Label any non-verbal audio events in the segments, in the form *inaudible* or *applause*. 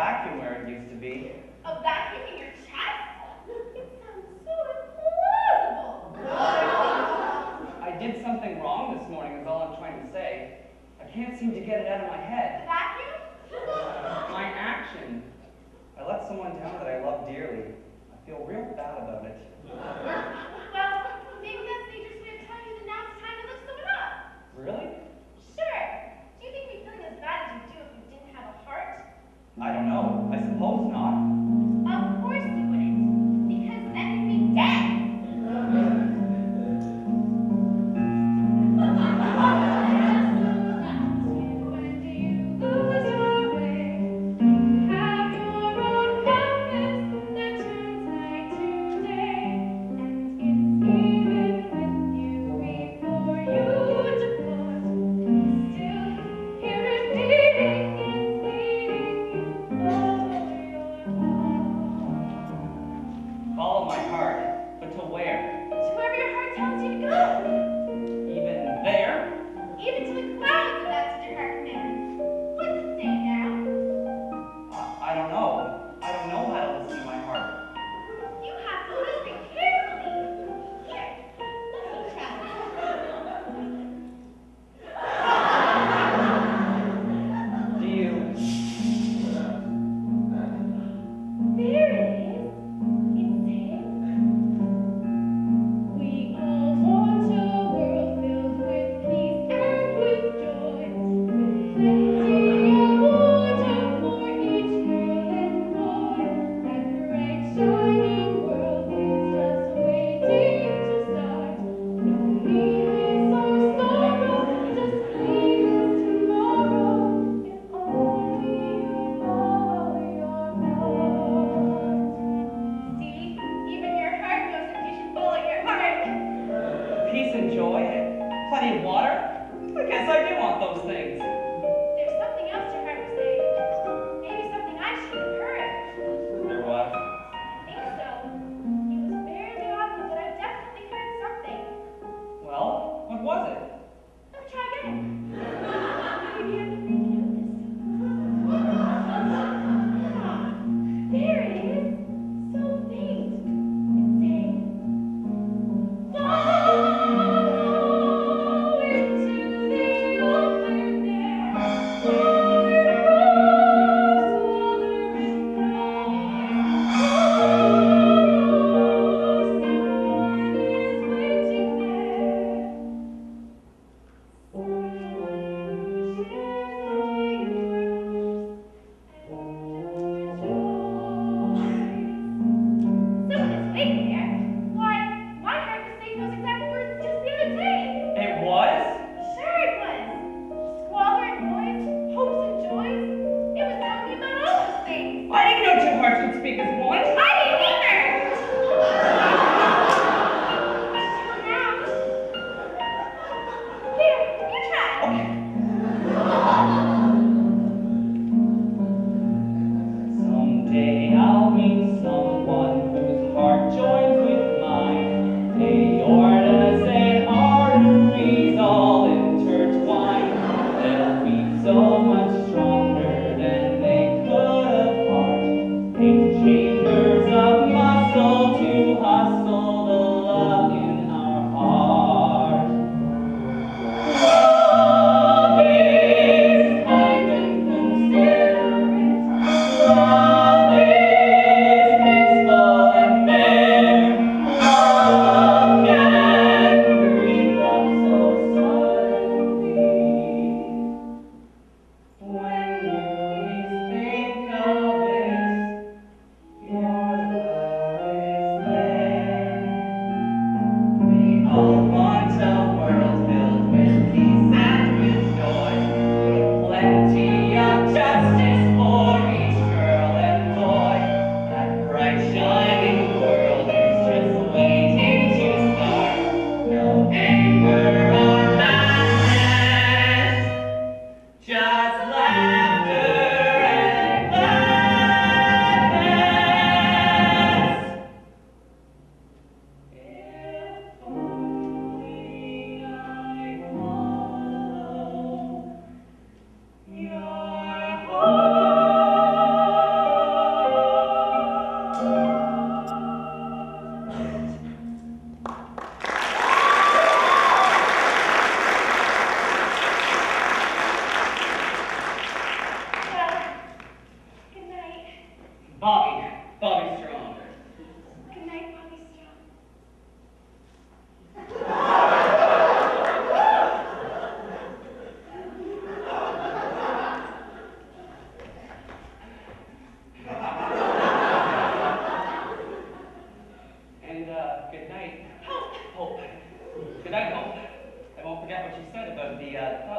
vacuum where it used to be. A vacuum in your chest? *laughs* It sounds so implausible. *laughs* I did something wrong this morning is all I'm trying to say. I can't seem to get it out of my head. The vacuum? *laughs* my action. I let someone down that I love dearly. I feel real bad about it.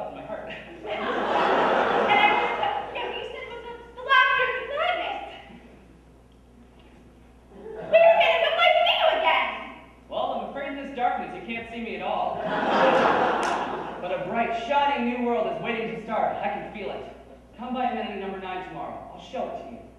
out my heart. *laughs* and I looked up, and you said was the laughter of. Wait a minute, what might see you again? Well, I'm afraid in this darkness you can't see me at all. but a bright, shining new world is waiting to start. I can feel it. Come by amenity number nine tomorrow. I'll show it to you.